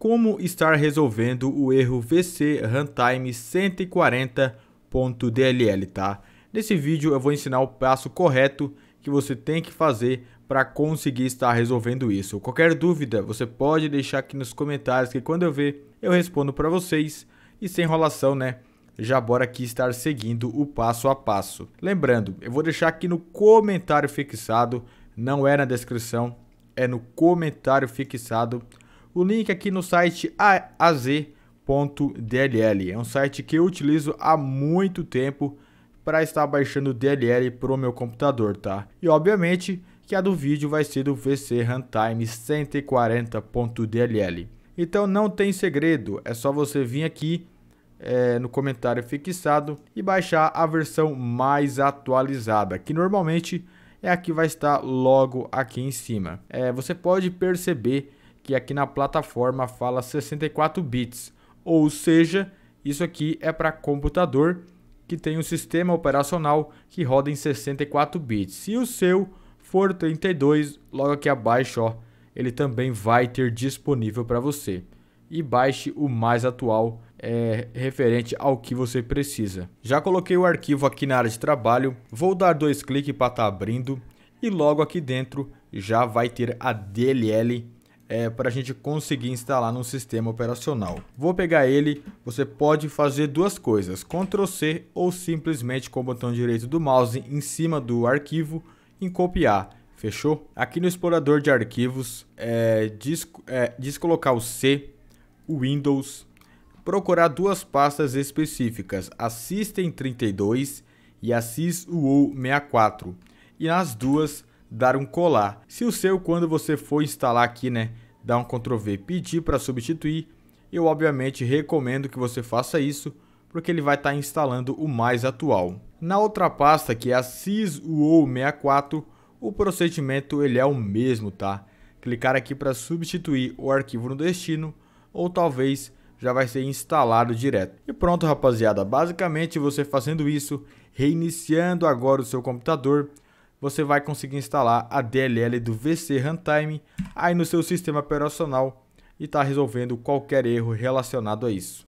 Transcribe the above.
como estar resolvendo o erro VC Runtime 140.dll, tá? Nesse vídeo eu vou ensinar o passo correto que você tem que fazer para conseguir estar resolvendo isso. Qualquer dúvida, você pode deixar aqui nos comentários que quando eu ver, eu respondo para vocês. E sem enrolação, né? Já bora aqui estar seguindo o passo a passo. Lembrando, eu vou deixar aqui no comentário fixado, não é na descrição, é no comentário fixado o link aqui no site az.dll. É um site que eu utilizo há muito tempo para estar baixando DLL para o meu computador, tá? E obviamente que a do vídeo vai ser do VC Runtime 140.dll. Então não tem segredo, é só você vir aqui é, no comentário fixado e baixar a versão mais atualizada, que normalmente é a que vai estar logo aqui em cima. É, você pode perceber que aqui na plataforma fala 64 bits, ou seja, isso aqui é para computador que tem um sistema operacional que roda em 64 bits. Se o seu for 32, logo aqui abaixo, ó, ele também vai ter disponível para você. E baixe o mais atual é, referente ao que você precisa. Já coloquei o arquivo aqui na área de trabalho, vou dar dois cliques para estar tá abrindo e logo aqui dentro já vai ter a DLL é, para a gente conseguir instalar no sistema operacional. Vou pegar ele, você pode fazer duas coisas, Ctrl C ou simplesmente com o botão direito do mouse em cima do arquivo em copiar. Fechou? Aqui no explorador de arquivos, é, diz, é, descolocar o C, o Windows, procurar duas pastas específicas, a System32 e a SysUO64, e nas duas dar um colar. Se o seu, quando você for instalar aqui, né, dar um Ctrl V, pedir para substituir, eu obviamente recomendo que você faça isso, porque ele vai estar tá instalando o mais atual. Na outra pasta, que é a SysUO64, o procedimento ele é o mesmo, tá? Clicar aqui para substituir o arquivo no destino, ou talvez já vai ser instalado direto. E pronto, rapaziada, basicamente você fazendo isso, reiniciando agora o seu computador, você vai conseguir instalar a DLL do VC Runtime aí no seu sistema operacional e está resolvendo qualquer erro relacionado a isso.